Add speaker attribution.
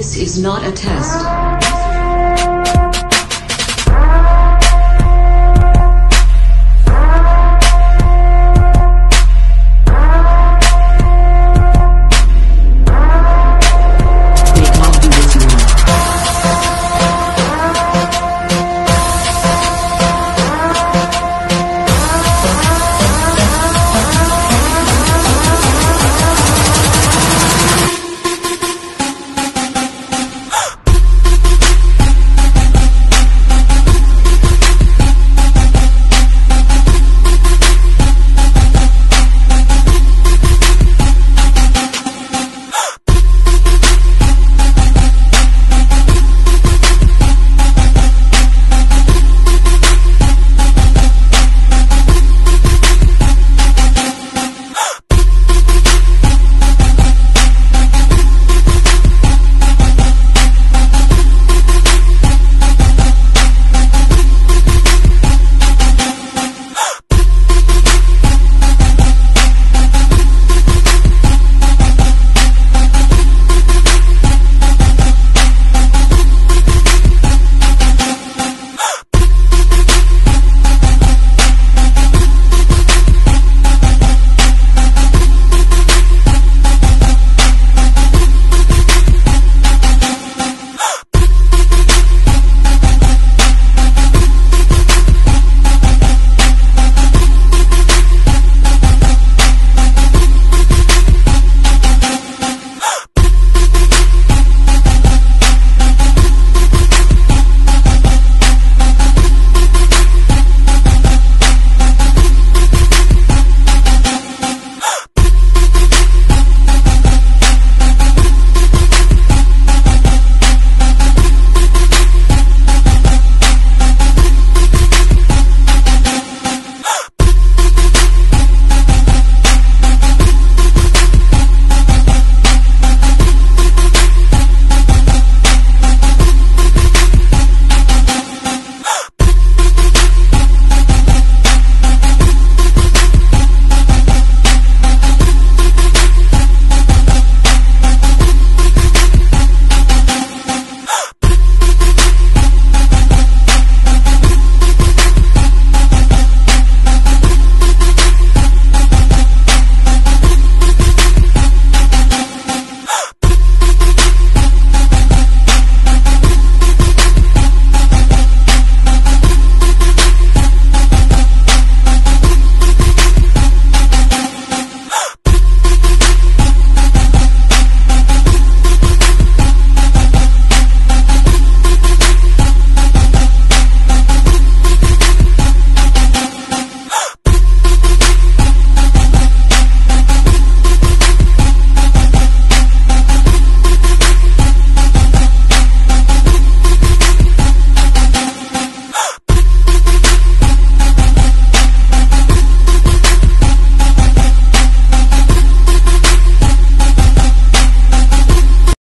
Speaker 1: This is not a test.